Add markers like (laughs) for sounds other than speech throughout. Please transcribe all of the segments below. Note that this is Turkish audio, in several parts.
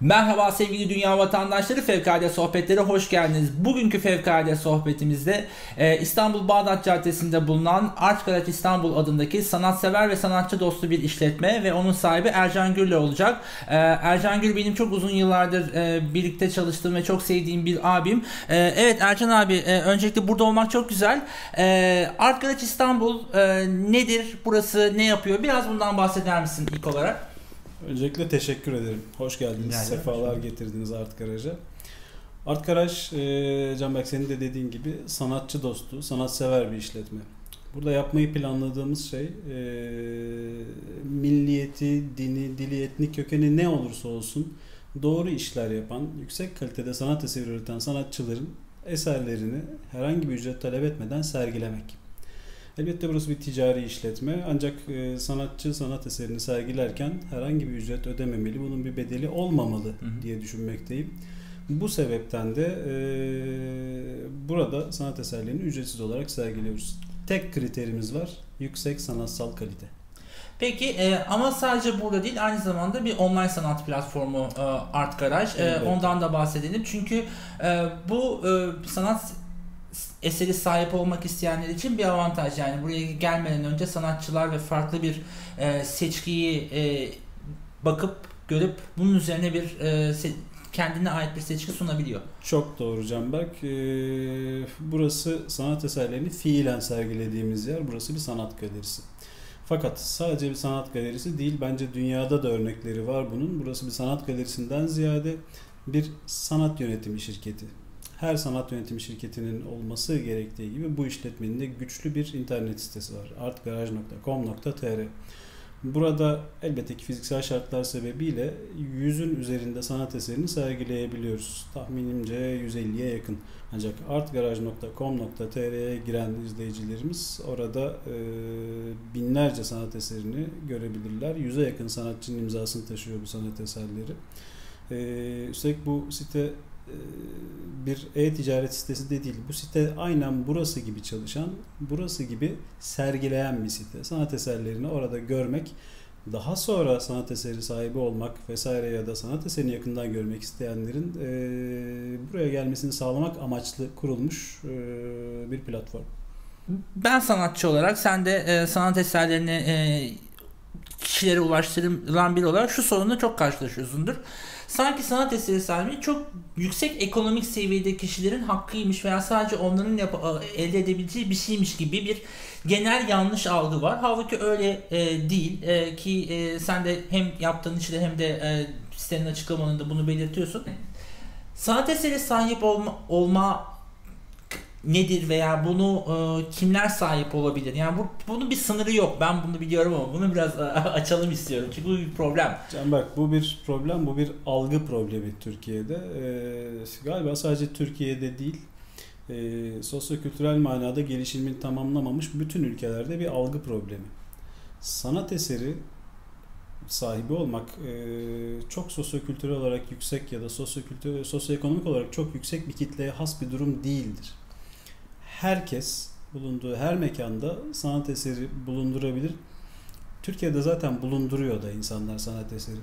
Merhaba sevgili dünya vatandaşları Fevkalade Sohbetlere hoş geldiniz. Bugünkü Fevkalade Sohbetimizde e, İstanbul Bağdat Caddesi'nde bulunan Art Garage İstanbul adındaki sanatsever ve sanatçı dostu bir işletme ve onun sahibi Ercan Gür'le olacak. E, Ercan Gür benim çok uzun yıllardır e, birlikte çalıştığım ve çok sevdiğim bir abim. E, evet Ercan abi e, öncelikle burada olmak çok güzel. E, Art Garage İstanbul e, nedir? Burası ne yapıyor? Biraz bundan bahseder misin ilk olarak? Öncelikle teşekkür ederim. Hoş geldiniz. Yani, Sefalar hoş getirdiniz Art Garaj'a. Art Garaj, e, Canberk senin de dediğin gibi sanatçı dostu, sanatsever bir işletme. Burada yapmayı planladığımız şey e, milliyeti, dini, dili, etnik kökeni ne olursa olsun doğru işler yapan, yüksek kalitede sanat eseri üreten sanatçıların eserlerini herhangi bir ücret talep etmeden sergilemek. Elbette burası bir ticari işletme ancak e, sanatçı sanat eserini sergilerken herhangi bir ücret ödememeli, bunun bir bedeli olmamalı hı hı. diye düşünmekteyim. Bu sebepten de e, burada sanat eserlerini ücretsiz olarak sergiliyoruz. Tek kriterimiz var, yüksek sanatsal kalite. Peki e, ama sadece burada değil aynı zamanda bir online sanat platformu e, Art Garage. E, ondan da bahsedelim. Çünkü e, bu e, sanat eseri sahip olmak isteyenler için bir avantaj. Yani buraya gelmeden önce sanatçılar ve farklı bir e, seçkiyi e, bakıp görüp bunun üzerine bir e, kendine ait bir seçki sunabiliyor. Çok doğru Canberk. Ee, burası sanat eserlerini fiilen sergilediğimiz yer. Burası bir sanat galerisi. Fakat sadece bir sanat galerisi değil. Bence dünyada da örnekleri var bunun. Burası bir sanat galerisinden ziyade bir sanat yönetimi şirketi her sanat yönetimi şirketinin olması gerektiği gibi bu işletmenin de güçlü bir internet sitesi var. artgaraj.com.tr Burada elbette ki fiziksel şartlar sebebiyle yüzün üzerinde sanat eserini sergileyebiliyoruz. Tahminimce 150'ye yakın. Ancak artgaraj.com.tr'ye giren izleyicilerimiz orada e, binlerce sanat eserini görebilirler. Yüze yakın sanatçının imzasını taşıyor bu sanat eserleri. E, üstelik bu site bir e-ticaret sitesi de değil. Bu site aynen burası gibi çalışan, burası gibi sergileyen bir site. Sanat eserlerini orada görmek, daha sonra sanat eseri sahibi olmak vesaire ya da sanat eserini yakından görmek isteyenlerin e, buraya gelmesini sağlamak amaçlı kurulmuş e, bir platform. Ben sanatçı olarak sen de e, sanat eserlerini e, kişilere ulaştırılan biri olarak şu sorunla çok karşılaşıyorsundur sanki sanat eseri sahibi çok yüksek ekonomik seviyede kişilerin hakkıymış veya sadece onların yap- elde edebileceği bir şeymiş gibi bir genel yanlış algı var. Halbuki öyle e, değil e, ki e, sen de hem yaptığın işle hem de e, sitenin açıklamanında bunu belirtiyorsun. Sanat eseri sahip olma, olma nedir veya bunu e, kimler sahip olabilir? Yani bu, bunun bir sınırı yok. Ben bunu biliyorum ama bunu biraz e, (laughs) açalım istiyorum. Çünkü bu bir problem. Can bak bu bir problem, bu bir algı problemi Türkiye'de. E, galiba sadece Türkiye'de değil, e, sosyokültürel manada gelişimini tamamlamamış bütün ülkelerde bir algı problemi. Sanat eseri sahibi olmak e, çok sosyokültürel olarak yüksek ya da sosyokültür sosyoekonomik olarak çok yüksek bir kitleye has bir durum değildir herkes bulunduğu her mekanda sanat eseri bulundurabilir. Türkiye'de zaten bulunduruyor da insanlar sanat eseri.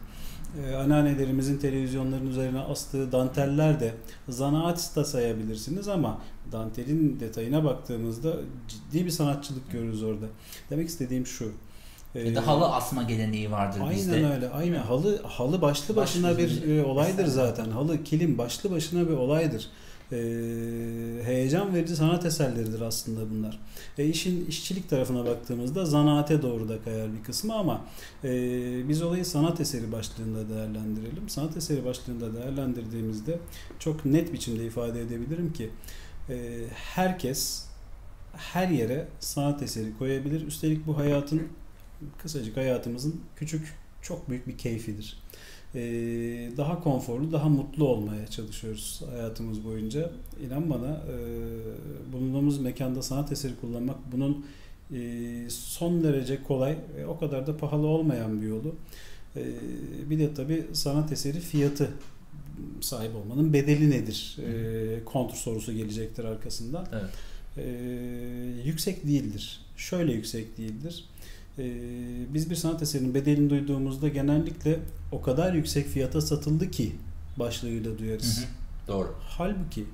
Ee, anneannelerimizin televizyonların üzerine astığı danteller de zanaat da sayabilirsiniz ama dantelin detayına baktığımızda ciddi bir sanatçılık görürüz orada. Demek istediğim şu. Ya da halı asma geleneği vardır aynen bizde. Aynen öyle. Aynen. Halı halı başlı başına bir e, olaydır zaten. Halı kilim başlı başına bir olaydır e, heyecan verici sanat eserleridir aslında bunlar. E, işin işçilik tarafına baktığımızda zanaate doğru da kayar bir kısmı ama e, biz olayı sanat eseri başlığında değerlendirelim. Sanat eseri başlığında değerlendirdiğimizde çok net biçimde ifade edebilirim ki e, herkes her yere sanat eseri koyabilir. Üstelik bu hayatın kısacık hayatımızın küçük çok büyük bir keyfidir. Ee, daha konforlu, daha mutlu olmaya çalışıyoruz hayatımız boyunca. İnan bana e, bulunduğumuz mekanda sanat eseri kullanmak bunun e, son derece kolay ve o kadar da pahalı olmayan bir yolu. E, bir de tabii sanat eseri fiyatı sahip olmanın bedeli nedir? E, kontr sorusu gelecektir arkasından. Evet. E, yüksek değildir. Şöyle yüksek değildir e, biz bir sanat eserinin bedelini duyduğumuzda genellikle o kadar yüksek fiyata satıldı ki başlığıyla duyarız. Hı hı. Doğru. Halbuki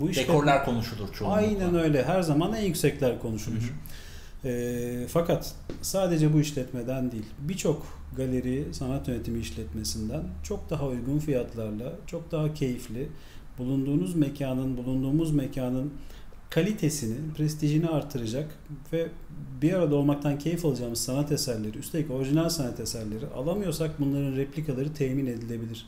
bu işte dekorlar konuşulur çoğunlukla. Aynen öyle. Her zaman en yüksekler konuşulur. Hı hı. E, fakat sadece bu işletmeden değil, birçok galeri, sanat yönetimi işletmesinden çok daha uygun fiyatlarla, çok daha keyifli, bulunduğunuz mekanın, bulunduğumuz mekanın kalitesini, prestijini artıracak ve bir arada olmaktan keyif alacağımız sanat eserleri, üstelik orijinal sanat eserleri alamıyorsak bunların replikaları temin edilebilir.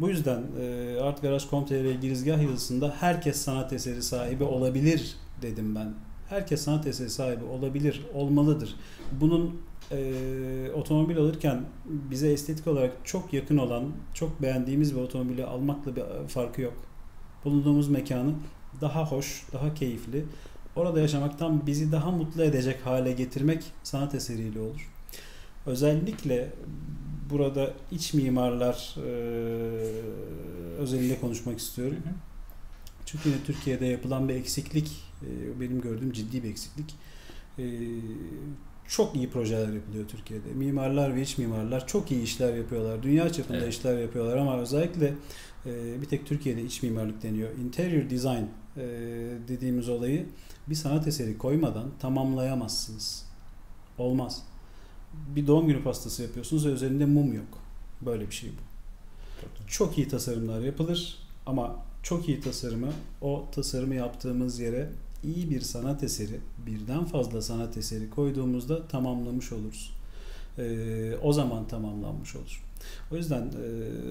Bu yüzden e, Art Garage.com.tr girizgah yazısında herkes sanat eseri sahibi olabilir dedim ben. Herkes sanat eseri sahibi olabilir, olmalıdır. Bunun e, otomobil alırken bize estetik olarak çok yakın olan, çok beğendiğimiz bir otomobili almakla bir farkı yok. Bulunduğumuz mekanı daha hoş, daha keyifli, orada yaşamaktan bizi daha mutlu edecek hale getirmek sanat eseriyle olur. Özellikle burada iç mimarlar e, özelinde konuşmak istiyorum. Çünkü yine Türkiye'de yapılan bir eksiklik, e, benim gördüğüm ciddi bir eksiklik. E, çok iyi projeler yapılıyor Türkiye'de. Mimarlar ve iç mimarlar çok iyi işler yapıyorlar. Dünya çapında evet. işler yapıyorlar ama özellikle e, bir tek Türkiye'de iç mimarlık deniyor. Interior design e, dediğimiz olayı bir sanat eseri koymadan tamamlayamazsınız. Olmaz. Bir doğum günü pastası yapıyorsunuz ve üzerinde mum yok. Böyle bir şey bu. Çok iyi tasarımlar yapılır ama çok iyi tasarımı o tasarımı yaptığımız yere iyi bir sanat eseri, birden fazla sanat eseri koyduğumuzda tamamlamış oluruz. Ee, o zaman tamamlanmış olur. O yüzden e,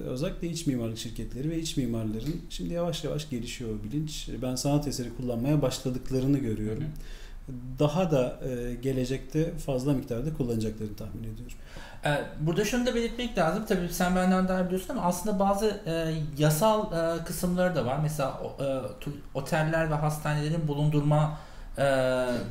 özellikle iç mimarlık şirketleri ve iç mimarların şimdi yavaş yavaş gelişiyor bilinç. Ben sanat eseri kullanmaya başladıklarını görüyorum. Daha da e, gelecekte fazla miktarda kullanacaklarını tahmin ediyorum. Ee, burada şunu da belirtmek lazım. Tabii sen benden daha biliyorsun ama aslında bazı e, yasal e, kısımları da var. Mesela e, oteller ve hastanelerin bulundurma e,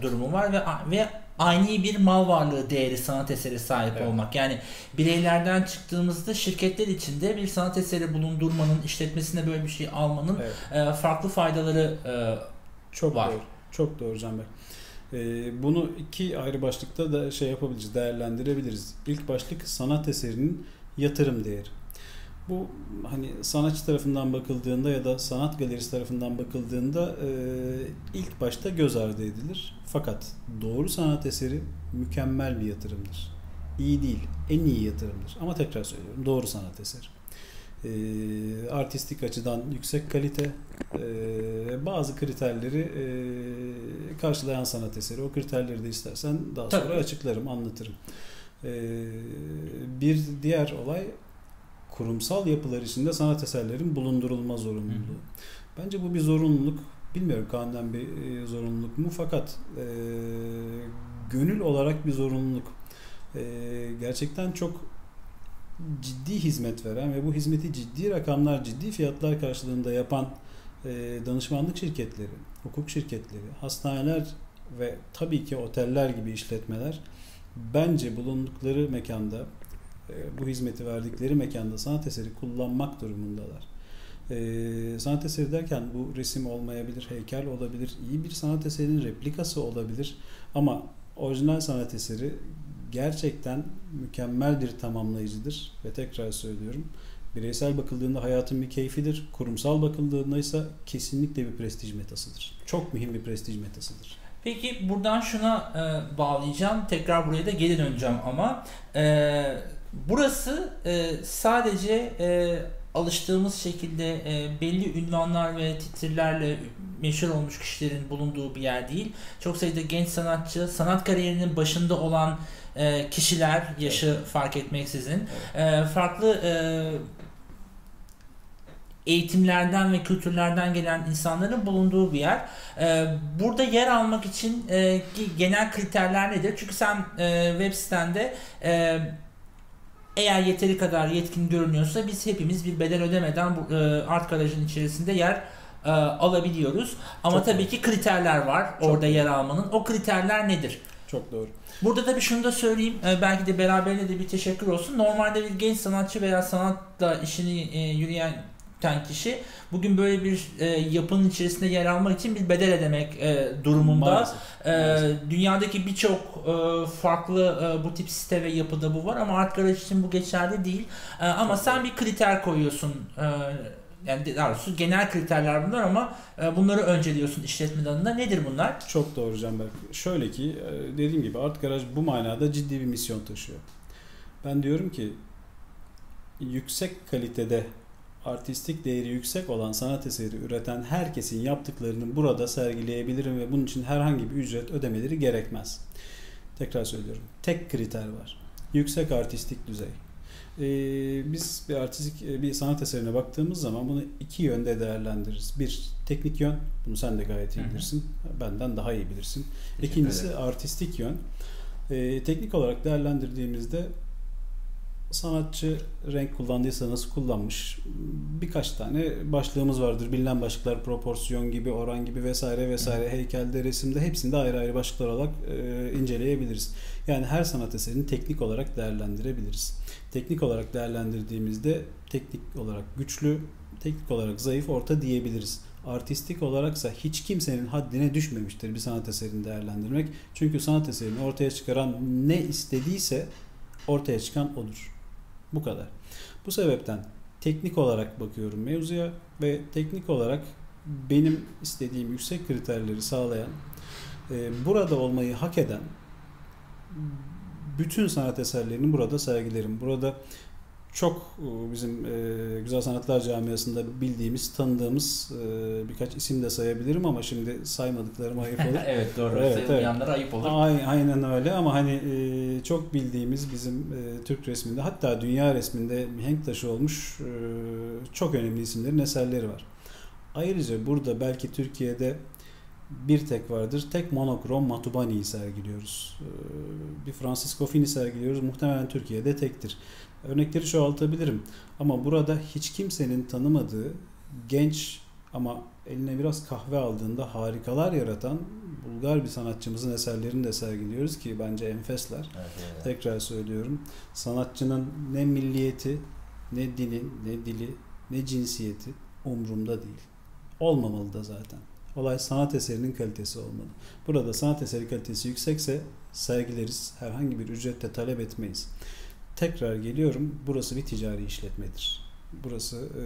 durumu var ve ve aynı bir mal varlığı değeri sanat eseri sahip evet. olmak. Yani bireylerden çıktığımızda şirketler içinde bir sanat eseri bulundurmanın, işletmesine böyle bir şey almanın evet. e, farklı faydaları e, çok var. Doğru. Çok doğru Can Bey. Ee, bunu iki ayrı başlıkta da şey yapabiliriz, değerlendirebiliriz. İlk başlık sanat eserinin yatırım değeri. Bu hani sanatçı tarafından bakıldığında ya da sanat galerisi tarafından bakıldığında e, ilk başta göz ardı edilir. Fakat doğru sanat eseri mükemmel bir yatırımdır. İyi değil, en iyi yatırımdır. Ama tekrar söylüyorum, doğru sanat eseri. E, artistik açıdan yüksek kalite, e, bazı kriterleri e, karşılayan sanat eseri. O kriterleri de istersen daha sonra Tabii. açıklarım, anlatırım. E, bir diğer olay kurumsal yapılar içinde sanat eserlerin bulundurulma zorunluluğu. Bence bu bir zorunluluk. Bilmiyorum kanunen bir e, zorunluluk mu fakat e, gönül olarak bir zorunluluk. E, gerçekten çok ciddi hizmet veren ve bu hizmeti ciddi rakamlar, ciddi fiyatlar karşılığında yapan e, danışmanlık şirketleri, hukuk şirketleri, hastaneler ve tabii ki oteller gibi işletmeler bence bulundukları mekanda bu hizmeti verdikleri mekanda sanat eseri kullanmak durumundalar. E, sanat eseri derken bu resim olmayabilir, heykel olabilir, iyi bir sanat eserinin replikası olabilir ama orijinal sanat eseri gerçekten mükemmel bir tamamlayıcıdır ve tekrar söylüyorum bireysel bakıldığında hayatın bir keyfidir. Kurumsal bakıldığında ise kesinlikle bir prestij metasıdır. Çok mühim bir prestij metasıdır. Peki buradan şuna e, bağlayacağım. Tekrar buraya da geri döneceğim ama e, burası e, sadece e, alıştığımız şekilde e, belli ünvanlar ve titirlerle meşhur olmuş kişilerin bulunduğu bir yer değil. Çok sayıda genç sanatçı, sanat kariyerinin başında olan e, kişiler, yaşı evet. fark etmeksizin evet. e, farklı e, eğitimlerden ve kültürlerden gelen insanların bulunduğu bir yer. Ee, burada yer almak için e, genel kriterler nedir? Çünkü sen e, web sitende e, eğer yeteri kadar yetkin görünüyorsa biz hepimiz bir bedel ödemeden bu art garajın içerisinde yer alabiliyoruz. Ama Çok tabii doğru. ki kriterler var Çok orada doğru. yer almanın. O kriterler nedir? Çok doğru. Burada da bir şunu da söyleyeyim. belki de beraberinde de bir teşekkür olsun. Normalde bir genç sanatçı veya sanatla işini yürüyen üreten kişi bugün böyle bir e, yapının içerisinde yer almak için bir bedel ödemek e, durumunda. Maalesef, e, maalesef. dünyadaki birçok e, farklı e, bu tip site ve yapıda bu var ama art garaj için bu geçerli değil. E, ama sen bir kriter koyuyorsun. E, yani daha doğrusu genel kriterler bunlar ama e, bunları önceliyorsun işletme alanında. Nedir bunlar? Çok doğru Canberk. Şöyle ki e, dediğim gibi Art Garaj bu manada ciddi bir misyon taşıyor. Ben diyorum ki yüksek kalitede artistik değeri yüksek olan sanat eseri üreten herkesin yaptıklarını burada sergileyebilirim ve bunun için herhangi bir ücret ödemeleri gerekmez. Tekrar söylüyorum. Tek kriter var. Yüksek artistik düzey. Ee, biz bir artistik e, bir sanat eserine baktığımız zaman bunu iki yönde değerlendiririz. Bir teknik yön, bunu sen de gayet iyi bilirsin. Hı hı. Benden daha iyi bilirsin. İkincisi artistik yön. Ee, teknik olarak değerlendirdiğimizde sanatçı renk kullandıysa nasıl kullanmış birkaç tane başlığımız vardır. Bilinen başlıklar proporsiyon gibi, oran gibi vesaire vesaire heykelde, resimde hepsinde ayrı ayrı başlıklar olarak e, inceleyebiliriz. Yani her sanat eserini teknik olarak değerlendirebiliriz. Teknik olarak değerlendirdiğimizde teknik olarak güçlü, teknik olarak zayıf, orta diyebiliriz. Artistik olaraksa hiç kimsenin haddine düşmemiştir bir sanat eserini değerlendirmek. Çünkü sanat eserini ortaya çıkaran ne istediyse ortaya çıkan odur. Bu kadar. Bu sebepten teknik olarak bakıyorum mevzuya ve teknik olarak benim istediğim yüksek kriterleri sağlayan, e, burada olmayı hak eden bütün sanat eserlerini burada sergilerim. Burada çok e, bizim e, Güzel Sanatlar Camiası'nda bildiğimiz, tanıdığımız e, birkaç isim de sayabilirim ama şimdi saymadıklarım ayıp olur. (laughs) evet doğru. Evet, evet. ayıp olur. Aynen öyle ama hani e, çok bildiğimiz bizim e, Türk resminde hatta dünya resminde mihenk taşı olmuş e, çok önemli isimlerin eserleri var. Ayrıca burada belki Türkiye'de bir tek vardır. Tek monokrom Matubani'yi sergiliyoruz. E, bir Francisco Fini sergiliyoruz. Muhtemelen Türkiye'de tektir. Örnekleri çoğaltabilirim. Ama burada hiç kimsenin tanımadığı genç ama eline biraz kahve aldığında harikalar yaratan Bulgar bir sanatçımızın eserlerini de sergiliyoruz ki bence enfesler. Evet, evet. Tekrar söylüyorum. Sanatçının ne milliyeti, ne dini, ne dili, ne cinsiyeti umrumda değil. Olmamalı da zaten. Olay sanat eserinin kalitesi olmalı. Burada sanat eseri kalitesi yüksekse sergileriz. Herhangi bir ücrette talep etmeyiz. Tekrar geliyorum. Burası bir ticari işletmedir. Burası e,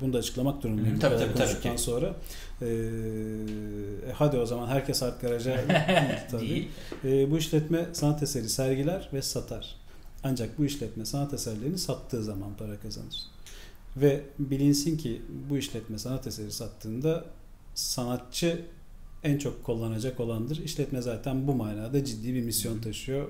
bunu da açıklamak durumundayım. Tabii tabii, tabii ki. sonra. E, e, hadi o zaman herkes art garaja (laughs) tabii. E, bu işletme sanat eseri sergiler ve satar. Ancak bu işletme sanat eserlerini sattığı zaman para kazanır. Ve bilinsin ki bu işletme sanat eseri sattığında sanatçı en çok kullanacak olandır. İşletme zaten bu manada ciddi bir misyon taşıyor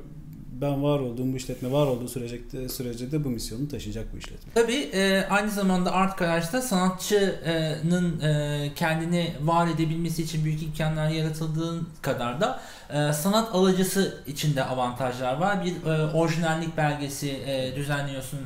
ben var olduğum bu işletme var olduğu sürece, sürece de bu misyonu taşıyacak bu işletme. Tabii e, aynı zamanda Art Garaj'da sanatçının e, kendini var edebilmesi için büyük imkanlar yaratıldığı kadar da e, sanat alıcısı için de avantajlar var. Bir e, orijinallik belgesi e, düzenliyorsun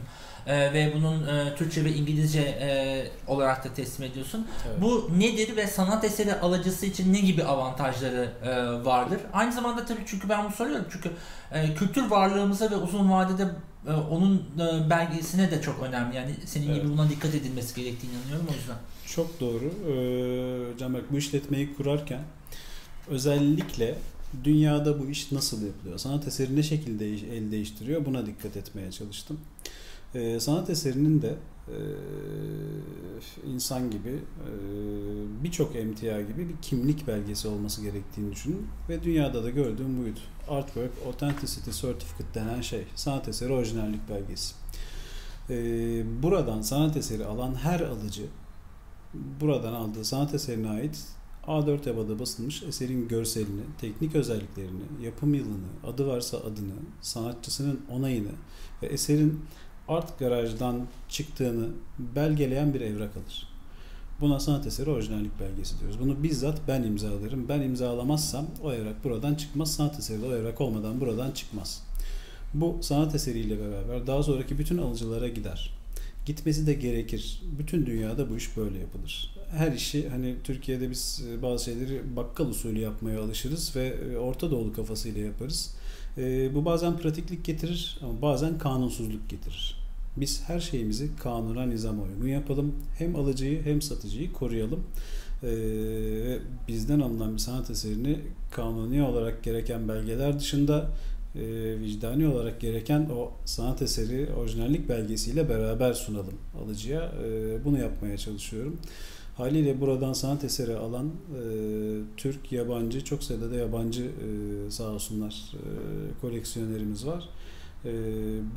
e, ve bunun e, Türkçe ve İngilizce e, olarak da teslim ediyorsun. Evet. Bu nedir ve sanat eseri alıcısı için ne gibi avantajları e, vardır? Aynı zamanda tabii çünkü ben bunu soruyorum çünkü e, kültür varlığımıza ve uzun vadede e, onun e, belgesine de çok önemli. Yani senin evet. gibi buna dikkat edilmesi gerektiğini inanıyorum o yüzden. Çok doğru. Ee, Canberk bu işletmeyi kurarken özellikle dünyada bu iş nasıl yapılıyor? Sanat eseri ne şekilde el değiştiriyor? Buna dikkat etmeye çalıştım. E, sanat eserinin de e, insan gibi e, birçok emtia gibi bir kimlik belgesi olması gerektiğini düşünün ve dünyada da gördüğüm buydu. Artwork Authenticity Certificate denen şey sanat eseri orijinallik belgesi. E, buradan sanat eseri alan her alıcı buradan aldığı sanat eserine ait A4 EBA'da basılmış eserin görselini, teknik özelliklerini, yapım yılını, adı varsa adını, sanatçısının onayını ve eserin art garajdan çıktığını belgeleyen bir evrak alır. Buna sanat eseri orijinallik belgesi diyoruz. Bunu bizzat ben imzalarım. Ben imzalamazsam o evrak buradan çıkmaz. Sanat eseri de o evrak olmadan buradan çıkmaz. Bu sanat eseriyle beraber daha sonraki bütün alıcılara gider. Gitmesi de gerekir. Bütün dünyada bu iş böyle yapılır. Her işi hani Türkiye'de biz e, bazı şeyleri bakkal usulü yapmaya alışırız ve e, Orta Doğulu kafasıyla yaparız. E, bu bazen pratiklik getirir ama bazen kanunsuzluk getirir. Biz her şeyimizi kanuna nizama uygun yapalım. Hem alıcıyı hem satıcıyı koruyalım. Ee, bizden alınan bir sanat eserini kanuni olarak gereken belgeler dışında e, vicdani olarak gereken o sanat eseri orijinallik belgesiyle beraber sunalım alıcıya. E, bunu yapmaya çalışıyorum. Haliyle buradan sanat eseri alan e, Türk, yabancı, çok sayıda da yabancı e, sağ olsunlar e, koleksiyonerimiz var. E,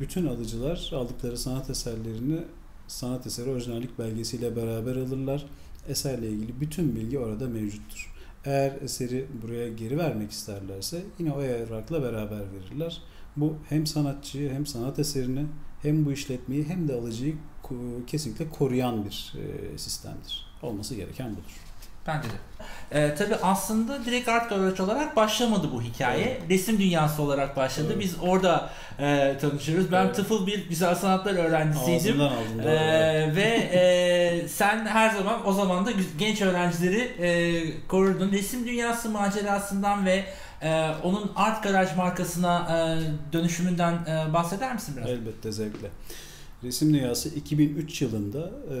bütün alıcılar aldıkları sanat eserlerini sanat eseri orijinallik belgesiyle beraber alırlar. Eserle ilgili bütün bilgi orada mevcuttur. Eğer eseri buraya geri vermek isterlerse yine o evrakla beraber verirler. Bu hem sanatçıyı hem sanat eserini hem bu işletmeyi hem de alıcıyı kesinlikle koruyan bir e, sistemdir. Olması gereken budur. Bence de. Ee, tabii aslında direkt art garage olarak başlamadı bu hikaye. Evet. Resim dünyası olarak başladı. Evet. Biz orada e, tanışıyoruz. Ben evet. tıfıl bir güzel sanatlar öğrencisiydim. Aldın, ee, ve e, sen her zaman o zaman da genç öğrencileri e, korudun. Resim dünyası macerasından ve e, onun art garaj markasına e, dönüşümünden e, bahseder misin biraz? Elbette zevkle. Resim Dünyası 2003 yılında e,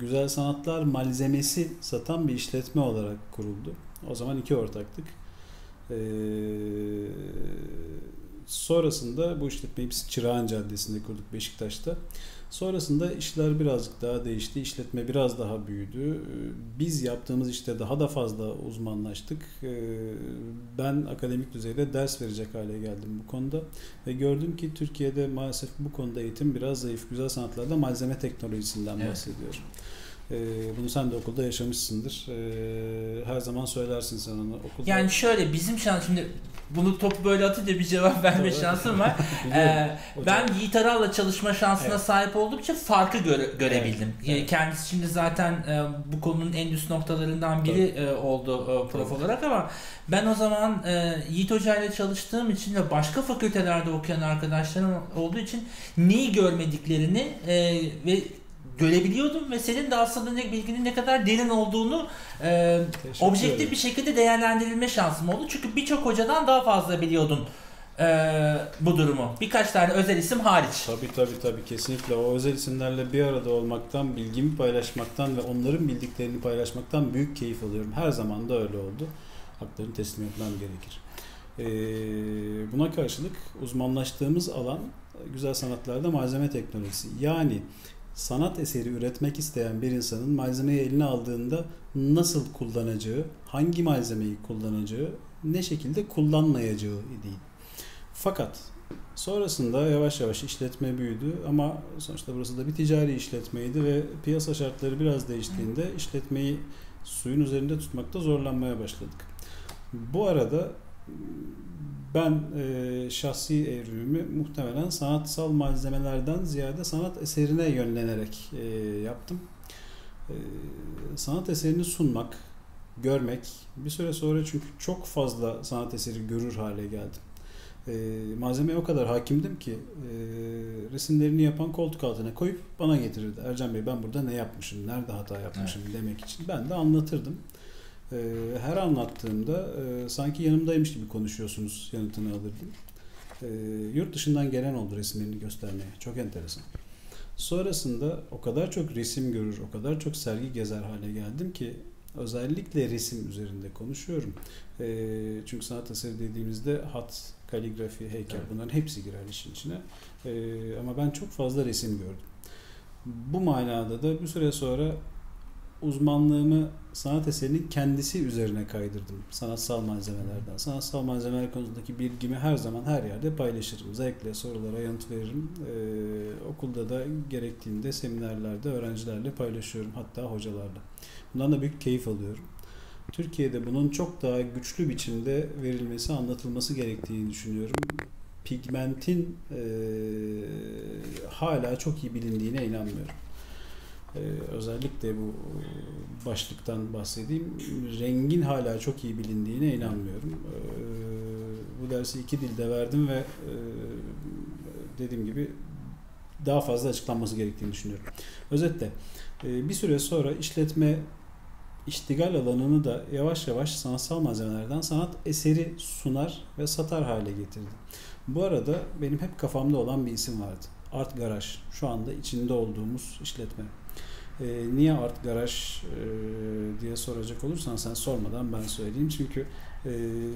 güzel sanatlar malzemesi satan bir işletme olarak kuruldu. O zaman iki ortaktık. E, sonrasında bu işletmeyi biz Çırağan Caddesi'nde kurduk Beşiktaş'ta. Sonrasında işler birazcık daha değişti. İşletme biraz daha büyüdü. Biz yaptığımız işte daha da fazla uzmanlaştık. Ben akademik düzeyde ders verecek hale geldim bu konuda. Ve gördüm ki Türkiye'de maalesef bu konuda eğitim biraz zayıf. Güzel sanatlarda malzeme teknolojisinden evet. bahsediyorum. Ee, bunu sen de okulda yaşamışsındır. Ee, her zaman söylersin sen onu okulda. Yani şöyle bizim şans şimdi bunu topu böyle atınca bir cevap (laughs) verme şansım var. (laughs) ee, ben Yiğit Aral'la çalışma şansına evet. sahip oldukça farkı göre, görebildim. Evet. Evet. Kendisi şimdi zaten e, bu konunun en üst noktalarından biri e, oldu e, prof Tabii. olarak ama ben o zaman e, Yiğit Hoca ile çalıştığım için ve başka fakültelerde okuyan arkadaşlarım olduğu için neyi görmediklerini e, ve görebiliyordum ve senin de aslında ne, bilginin ne kadar derin olduğunu e, objektif bir şekilde değerlendirilme şansım oldu. Çünkü birçok hocadan daha fazla biliyordun e, bu durumu. Birkaç tane özel isim hariç. Tabii tabii tabii kesinlikle. O özel isimlerle bir arada olmaktan, bilgimi paylaşmaktan ve onların bildiklerini paylaşmaktan büyük keyif alıyorum. Her zaman da öyle oldu. Haklarını teslim etmem gerekir. Ee, buna karşılık uzmanlaştığımız alan güzel sanatlarda malzeme teknolojisi. Yani sanat eseri üretmek isteyen bir insanın malzemeyi eline aldığında nasıl kullanacağı, hangi malzemeyi kullanacağı, ne şekilde kullanmayacağı değil. Fakat sonrasında yavaş yavaş işletme büyüdü ama sonuçta burası da bir ticari işletmeydi ve piyasa şartları biraz değiştiğinde işletmeyi suyun üzerinde tutmakta zorlanmaya başladık. Bu arada ben e, şahsi evrimimi muhtemelen sanatsal malzemelerden ziyade sanat eserine yönlenerek e, yaptım. E, sanat eserini sunmak, görmek bir süre sonra çünkü çok fazla sanat eseri görür hale geldim. E, malzemeye o kadar hakimdim ki e, resimlerini yapan koltuk altına koyup bana getirirdi. Ercan Bey ben burada ne yapmışım, nerede hata yapmışım evet. demek için. Ben de anlatırdım. Ee, her anlattığımda e, sanki yanımdaymış gibi konuşuyorsunuz yanıtını alırdım. E, yurt dışından gelen oldu resimlerini göstermeye. Çok enteresan. Sonrasında o kadar çok resim görür, o kadar çok sergi gezer hale geldim ki özellikle resim üzerinde konuşuyorum. E, çünkü sanat eseri dediğimizde hat, kaligrafi, heykel evet. bunların hepsi girer işin içine. E, ama ben çok fazla resim gördüm. Bu manada da bir süre sonra uzmanlığımı sanat eserinin kendisi üzerine kaydırdım. Sanatsal malzemelerden. Sanatsal malzemeler konusundaki bilgimi her zaman her yerde paylaşırım. Zevkle sorulara yanıt veririm. Ee, okulda da gerektiğinde seminerlerde öğrencilerle paylaşıyorum. Hatta hocalarla. Bundan da büyük keyif alıyorum. Türkiye'de bunun çok daha güçlü biçimde verilmesi, anlatılması gerektiğini düşünüyorum. Pigmentin e, hala çok iyi bilindiğine inanmıyorum. Ee, özellikle bu başlıktan bahsedeyim. Rengin hala çok iyi bilindiğine inanmıyorum. Ee, bu dersi iki dilde verdim ve e, dediğim gibi daha fazla açıklanması gerektiğini düşünüyorum. Özetle e, bir süre sonra işletme iştigal alanını da yavaş yavaş sanatsal malzemelerden sanat eseri sunar ve satar hale getirdi. Bu arada benim hep kafamda olan bir isim vardı. Art Garaj şu anda içinde olduğumuz işletme. E, niye Art Garaj e, diye soracak olursan sen sormadan ben söyleyeyim. Çünkü e,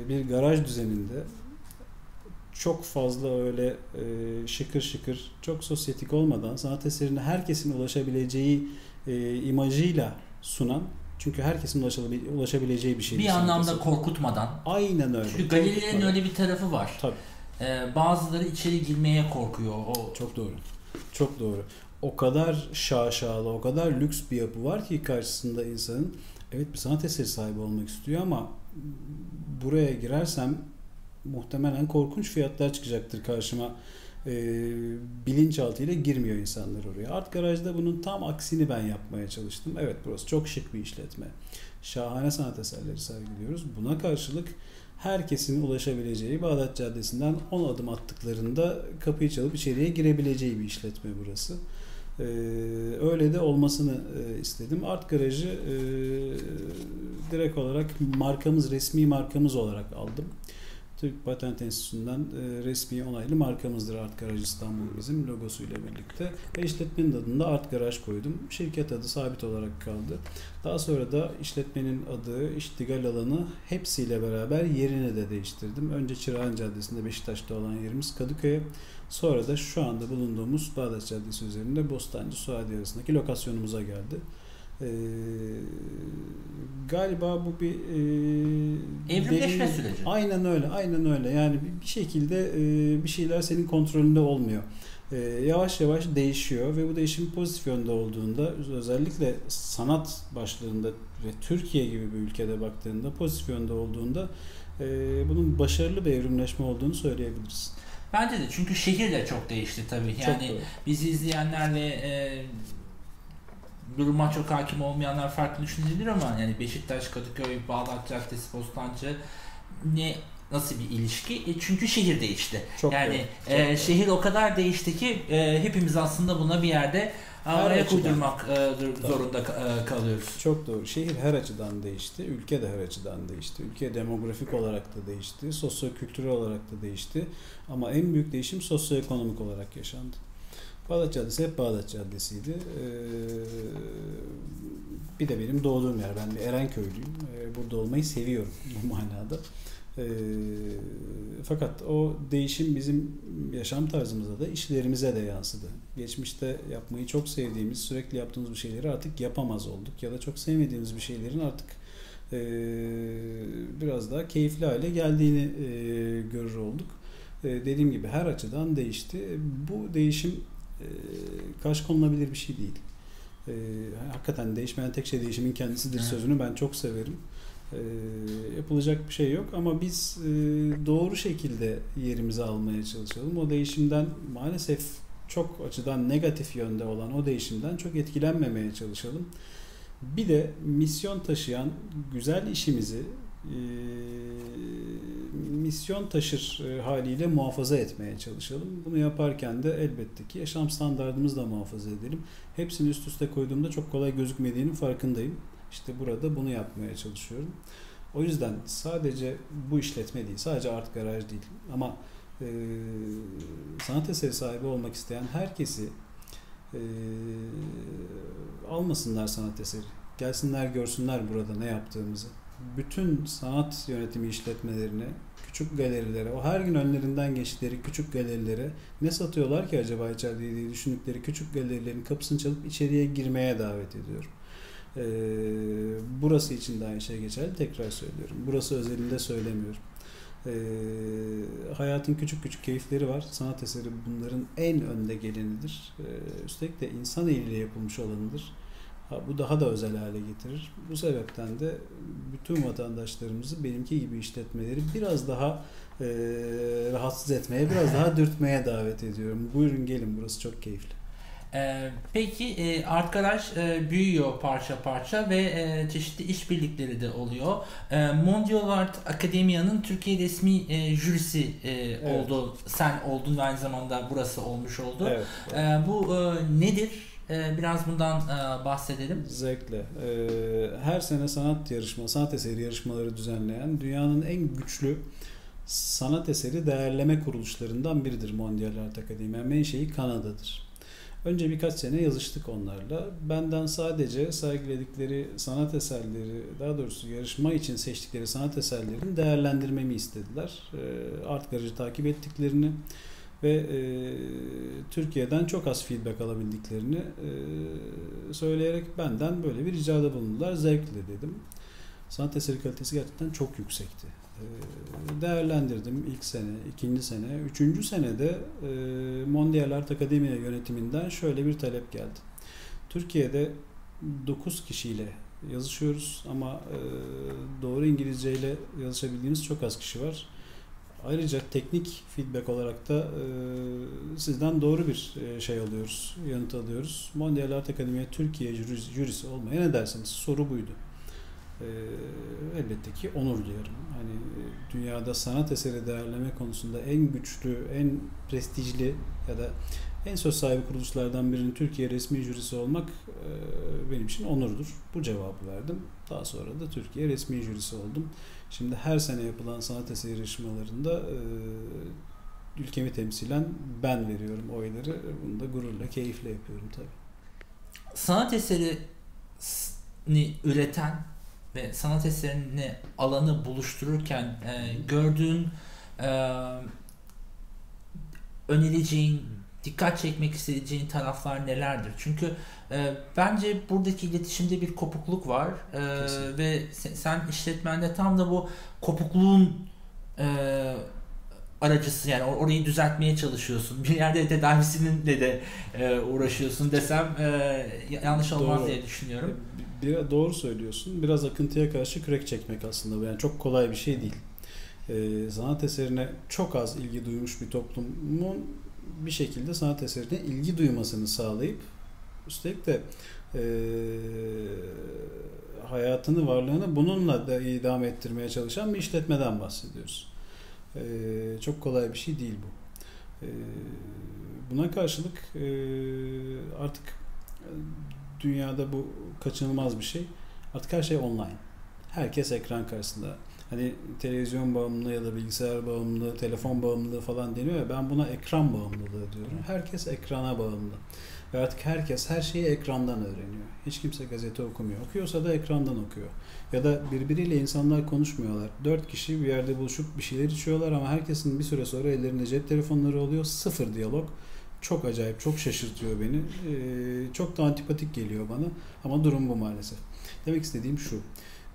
bir garaj düzeninde çok fazla öyle e, şıkır şıkır, çok sosyetik olmadan sanat eserine herkesin ulaşabileceği e, imajıyla sunan çünkü herkesin ulaşabile- ulaşabileceği bir şey. Bir anlamda korkutmadan. Aynen öyle. Çünkü galerilerin öyle bir tarafı var. Tabii. Ee, bazıları içeri girmeye korkuyor. O Çok doğru. Çok doğru. O kadar şaşalı, o kadar lüks bir yapı var ki karşısında insanın evet bir sanat eseri sahibi olmak istiyor ama buraya girersem muhtemelen korkunç fiyatlar çıkacaktır karşıma. Ee, bilinçaltıyla girmiyor insanlar oraya. Art Garaj'da bunun tam aksini ben yapmaya çalıştım. Evet burası çok şık bir işletme. Şahane sanat eserleri sergiliyoruz. Buna karşılık herkesin ulaşabileceği Bağdat Caddesi'nden 10 adım attıklarında kapıyı çalıp içeriye girebileceği bir işletme burası. Ee, öyle de olmasını e, istedim. Art Garaj'ı e, direkt olarak markamız, resmi markamız olarak aldım. Türk Patent Enstitüsü'nden e, resmi onaylı markamızdır Art Garaj İstanbul bizim logosuyla birlikte. Ve işletmenin adını da Art Garaj koydum. Şirket adı sabit olarak kaldı. Daha sonra da işletmenin adı, iştigal alanı hepsiyle beraber yerini de değiştirdim. Önce Çırağan Caddesi'nde Beşiktaş'ta olan yerimiz Kadıköy'e. Sonra da şu anda bulunduğumuz Bağdat Caddesi üzerinde Bostancı Suadi arasındaki lokasyonumuza geldi. Ee, galiba bu bir e, Evrimleşme süreci. Aynen öyle, aynen öyle. Yani bir- şekilde e, bir şeyler senin kontrolünde olmuyor. E, yavaş yavaş değişiyor ve bu değişim pozitif yönde olduğunda özellikle sanat başlığında ve Türkiye gibi bir ülkede baktığında pozitif yönde olduğunda e, bunun başarılı bir evrimleşme olduğunu söyleyebiliriz. Bence de çünkü şehir de çok değişti tabii. Çok Yani doğru. bizi izleyenlerle e, duruma çok hakim olmayanlar farklı düşünebilir ama yani Beşiktaş, Kadıköy, Bağdat Caddesi, Bostancı ne nasıl bir ilişki? E, çünkü şehir değişti. Çok yani doğru, e, çok doğru. şehir o kadar değişti ki e, hepimiz aslında buna bir yerde açıdan. uydurmak e, Tabii. zorunda e, kalıyoruz. Çok doğru. Şehir her açıdan değişti. Ülke de her açıdan değişti. Ülke demografik olarak da değişti. Sosyokültürel olarak da değişti. Ama en büyük değişim sosyoekonomik olarak yaşandı. Bağdat Caddesi hep Bağdat Caddesi'ydi. Ee, bir de benim doğduğum yer. Ben bir Erenköylüyüm. Ee, burada olmayı seviyorum (laughs) bu manada. Ee, fakat o değişim bizim yaşam tarzımıza da işlerimize de yansıdı. Geçmişte yapmayı çok sevdiğimiz, sürekli yaptığımız bir şeyleri artık yapamaz olduk ya da çok sevmediğimiz bir şeylerin artık e, biraz daha keyifli hale geldiğini e, görür olduk. E, dediğim gibi her açıdan değişti. Bu değişim karşı konulabilir bir şey değil. E, hakikaten değişmeyen tek şey değişimin kendisidir Evet. sözünü ben çok severim. E, yapılacak bir şey yok ama biz e, doğru şekilde yerimizi almaya çalışalım. O değişimden maalesef çok açıdan negatif yönde olan o değişimden çok etkilenmemeye çalışalım. Bir de misyon taşıyan güzel işimizi e, misyon taşır e, haliyle muhafaza etmeye çalışalım. Bunu yaparken de elbette ki yaşam standartımızı da muhafaza edelim. Hepsini üst üste koyduğumda çok kolay gözükmediğinin farkındayım. İşte burada bunu yapmaya çalışıyorum. O yüzden sadece bu işletme değil, sadece art garaj değil ama e, sanat eseri sahibi olmak isteyen herkesi e, almasınlar sanat eseri. Gelsinler görsünler burada ne yaptığımızı. Bütün sanat yönetimi işletmelerine, küçük galerilere, o her gün önlerinden geçtikleri küçük galerilere ne satıyorlar ki acaba içeride diye düşündükleri küçük galerilerin kapısını çalıp içeriye girmeye davet ediyorum. Ee, burası için de aynı şey geçerli. Tekrar söylüyorum. Burası özelinde söylemiyorum. Ee, hayatın küçük küçük keyifleri var. Sanat eseri bunların en önde gelenidir. Ee, üstelik de insan eliyle yapılmış olanıdır. Ha, bu daha da özel hale getirir. Bu sebepten de bütün vatandaşlarımızı benimki gibi işletmeleri biraz daha e, rahatsız etmeye, biraz daha (laughs) dürtmeye davet ediyorum. Buyurun gelin burası çok keyifli. Ee, peki e, e, büyüyor parça parça ve e, çeşitli işbirlikleri de oluyor. E, Mondial Art Akademiya'nın Türkiye resmi e, jürisi e, Evet. oldu. Sen oldun ve aynı zamanda burası olmuş oldu. Evet. E, bu e, nedir? E, biraz bundan e, bahsedelim. Zevkle. Ee, her sene sanat yarışma, sanat eseri yarışmaları düzenleyen dünyanın en güçlü sanat eseri değerleme kuruluşlarından biridir Mondial Art Akademi. Menşei Kanada'dır. Önce birkaç sene yazıştık onlarla. Benden sadece sergiledikleri sanat eserleri, daha doğrusu yarışma için seçtikleri sanat eserlerini değerlendirmemi istediler. Ee, art garajı takip ettiklerini ve e, Türkiye'den çok az feedback alabildiklerini e, söyleyerek benden böyle bir ricada bulundular. Zevkle dedim. Sanat eseri kalitesi gerçekten çok yüksekti. E, değerlendirdim ilk sene, ikinci sene, üçüncü senede e, Mondial Art Akademi yönetiminden şöyle bir talep geldi. Türkiye'de 9 kişiyle yazışıyoruz ama e, doğru İngilizce ile yazışabildiğimiz çok az kişi var. Ayrıca teknik feedback olarak da e, sizden doğru bir e, şey alıyoruz, yanıt alıyoruz. Mondial Art Akademi'ye Türkiye jürisi, jürisi olmaya ne dersiniz? Soru buydu. E, elbette ki onur duyarım. Hani dünyada sanat eseri değerleme konusunda en güçlü, en prestijli ya da en söz sahibi kuruluşlardan birinin Türkiye resmi jürisi olmak e, benim için onurdur. Bu cevabı verdim. Daha sonra da Türkiye resmi jürisi oldum. Şimdi her sene yapılan sanat eseri yarışmalarında e, ülkemi temsilen ben veriyorum oyları. Bunu da gururla, keyifle yapıyorum tabii. Sanat eserini üreten ve sanat eserini alanı buluştururken e, gördüğün e, önereceğin dikkat çekmek isteyeceğin taraflar nelerdir? Çünkü e, bence buradaki iletişimde bir kopukluk var e, ve sen işletmende tam da bu kopukluğun e, aracısı yani orayı düzeltmeye çalışıyorsun. Bir yerde tedavisinin de de e, uğraşıyorsun desem e, yanlış olmaz doğru. diye düşünüyorum. Bir, doğru söylüyorsun. Biraz akıntıya karşı kürek çekmek aslında bu. Yani çok kolay bir şey değil. E, sanat eserine çok az ilgi duymuş bir toplumun bir şekilde sanat eserine ilgi duymasını sağlayıp üstelik de e, hayatını, varlığını bununla da idame ettirmeye çalışan bir işletmeden bahsediyoruz. E, çok kolay bir şey değil bu. E, buna karşılık e, artık dünyada bu kaçınılmaz bir şey. Artık her şey online. Herkes ekran karşısında hani televizyon bağımlılığı ya da bilgisayar bağımlılığı, telefon bağımlılığı falan deniyor ya ben buna ekran bağımlılığı diyorum. Herkes ekrana bağımlı. Ve artık herkes her şeyi ekrandan öğreniyor. Hiç kimse gazete okumuyor. Okuyorsa da ekrandan okuyor. Ya da birbiriyle insanlar konuşmuyorlar. Dört kişi bir yerde buluşup bir şeyler içiyorlar ama herkesin bir süre sonra ellerinde cep telefonları oluyor. Sıfır diyalog. Çok acayip, çok şaşırtıyor beni. Ee, çok da antipatik geliyor bana. Ama durum bu maalesef. Demek istediğim şu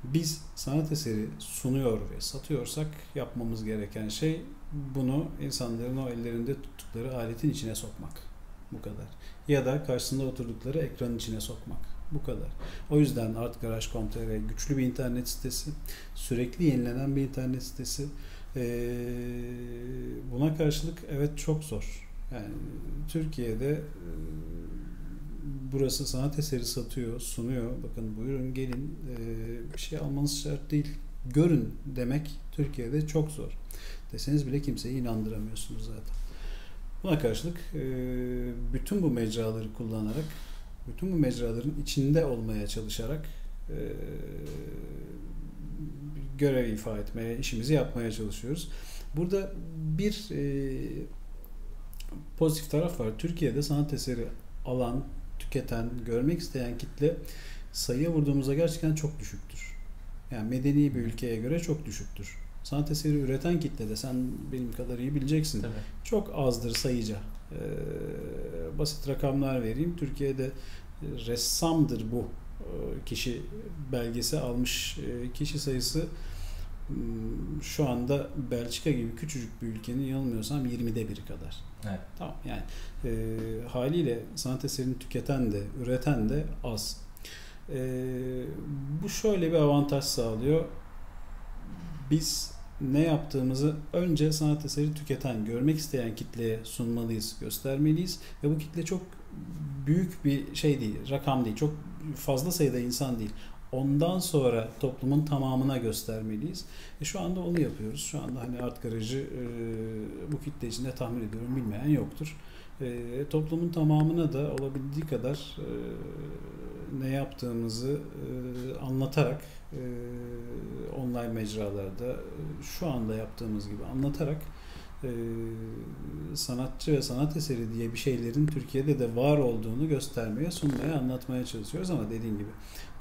biz sanat eseri sunuyor ve satıyorsak yapmamız gereken şey bunu insanların o ellerinde tuttukları aletin içine sokmak. Bu kadar. Ya da karşısında oturdukları ekranın içine sokmak. Bu kadar. O yüzden artgaraj.com.tr güçlü bir internet sitesi, sürekli yenilenen bir internet sitesi. Ee, buna karşılık evet çok zor. Yani Türkiye'de burası sanat eseri satıyor, sunuyor. Bakın buyurun gelin e, bir şey almanız şart değil. Görün demek Türkiye'de çok zor. Deseniz bile kimseyi inandıramıyorsunuz zaten. Buna karşılık e, bütün bu mecraları kullanarak, bütün bu mecraların içinde olmaya çalışarak e, görev ifa etmeye, işimizi yapmaya çalışıyoruz. Burada bir pozitif taraf var. Türkiye'de sanat eseri alan, tüketen, görmek isteyen kitle sayıya vurduğumuzda gerçekten çok düşüktür. Yani medeni bir ülkeye göre çok düşüktür. Sanat eseri üreten kitle de sen benim kadar iyi bileceksin. Tabii. Çok azdır sayıca. Ee, basit rakamlar vereyim. Türkiye'de ressamdır bu ee, kişi belgesi almış ee, kişi sayısı şu anda Belçika gibi küçücük bir ülkenin yanılmıyorsam 20'de biri kadar. Evet. Tamam yani e, haliyle sanat eserini tüketen de üreten de az. E, bu şöyle bir avantaj sağlıyor. Biz ne yaptığımızı önce sanat eseri tüketen, görmek isteyen kitleye sunmalıyız, göstermeliyiz ve bu kitle çok büyük bir şey değil, rakam değil, çok fazla sayıda insan değil. Ondan sonra toplumun tamamına göstermeliyiz. E şu anda onu yapıyoruz. Şu anda hani art garajı e, bu kitle içinde tahmin ediyorum bilmeyen yoktur. E, toplumun tamamına da olabildiği kadar e, ne yaptığımızı anlatarak online mecralarda şu anda yaptığımız gibi anlatarak sanatçı ve sanat eseri diye bir şeylerin Türkiye'de de var olduğunu göstermeye, sunmaya, anlatmaya çalışıyoruz ama dediğim gibi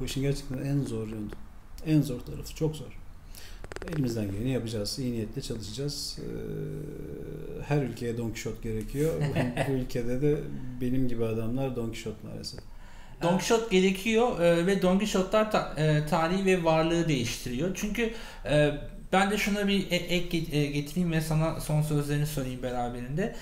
bu işin gerçekten en zor yönü. En zor tarafı. Çok zor. Elimizden geleni yapacağız. İyi niyetle çalışacağız. Her ülkeye Don Quixote gerekiyor. bu (laughs) ülkede de benim gibi adamlar Don Quixote maalesef. Don Quixote gerekiyor ve Don Quixote'lar ta, tarihi ve varlığı değiştiriyor. Çünkü ben de şuna bir e, ek getireyim ve sana son sözlerini söyleyeyim beraberinde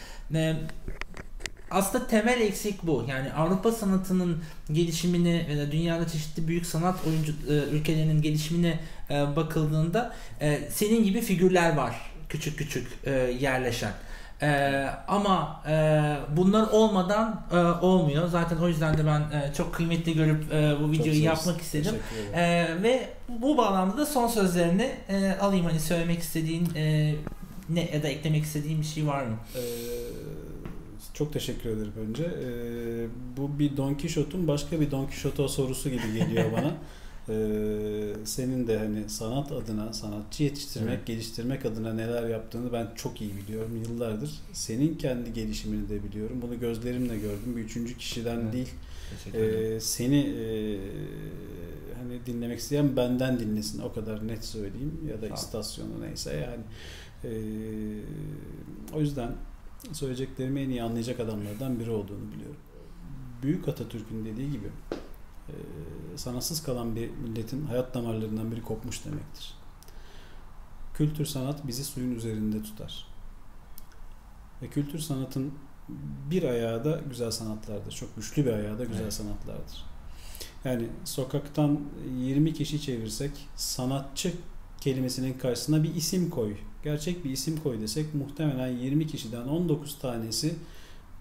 aslında temel eksik bu. Yani Avrupa sanatının gelişimine ve dünyada çeşitli büyük sanat oyuncu e, ülkelerinin gelişimine e, bakıldığında e, senin gibi figürler var. Küçük küçük yerleşen. Ee, ama e, bunlar olmadan e, olmuyor. Zaten o yüzden de ben e, çok kıymetli görüp e, bu videoyu çok yapmak istedim. E, ve bu bağlamda da son sözlerini e, alayım. Hani söylemek istediğin e, ne ya da eklemek istediğin bir şey var mı? Ee, çok teşekkür ederim önce. Ee, bu bir Don Quixote'un başka bir Don Quixote sorusu gibi geliyor bana. (laughs) Ee, senin de hani sanat adına, sanatçı yetiştirmek, evet. geliştirmek adına neler yaptığını ben çok iyi biliyorum yıllardır. Senin kendi gelişimini de biliyorum. Bunu gözlerimle gördüm. Bir üçüncü kişiden evet. değil. Ee, seni e, hani dinlemek isteyen benden dinlesin. O kadar net söyleyeyim. Ya da istasyonu neyse yani. E, o yüzden söyleyeceklerimi en iyi anlayacak adamlardan biri olduğunu biliyorum. Büyük Atatürk'ün dediği gibi e, sanatsız kalan bir milletin hayat damarlarından biri kopmuş demektir. Kültür sanat bizi suyun üzerinde tutar. Ve kültür sanatın bir ayağı da güzel sanatlardır. Çok güçlü bir ayağı da güzel evet. sanatlardır. Yani sokaktan 20 kişi çevirsek sanatçı kelimesinin karşısına bir isim koy. Gerçek bir isim koy desek muhtemelen 20 kişiden 19 tanesi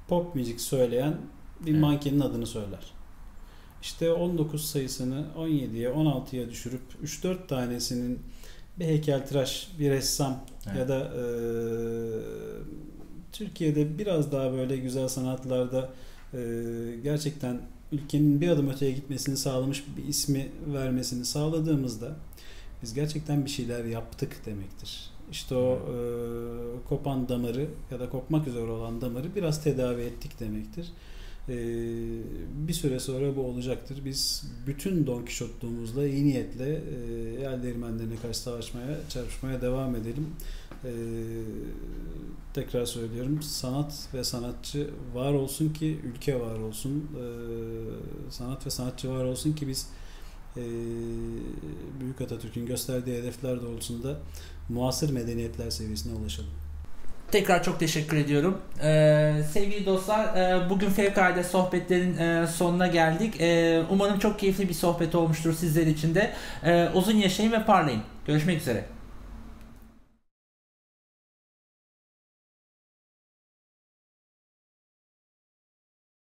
pop müzik söyleyen bir evet. mankenin adını söyler. İşte 19 sayısını 17'ye 16'ya düşürüp 3-4 tanesinin bir heykeltıraş, bir ressam evet. ya da e, Türkiye'de biraz daha böyle güzel sanatlarda e, gerçekten ülkenin bir adım öteye gitmesini sağlamış bir ismi vermesini sağladığımızda biz gerçekten bir şeyler yaptık demektir. İşte o e, kopan damarı ya da kopmak üzere olan damarı biraz tedavi ettik demektir. E, bir süre sonra bu olacaktır. Biz bütün Don Kişotluğumuzla iyi niyetle e, el değirmenlerine karşı savaşmaya, çarpışmaya devam edelim. E, tekrar söylüyorum sanat ve sanatçı var olsun ki ülke var olsun. E, sanat ve sanatçı var olsun ki biz e, Büyük Atatürk'ün gösterdiği hedefler doğrultusunda muasır medeniyetler seviyesine ulaşalım. Tekrar çok teşekkür ediyorum. Ee, sevgili dostlar e, bugün fevkalade sohbetlerin e, sonuna geldik. E, umarım çok keyifli bir sohbet olmuştur sizler için de. E, uzun yaşayın ve parlayın. Görüşmek üzere.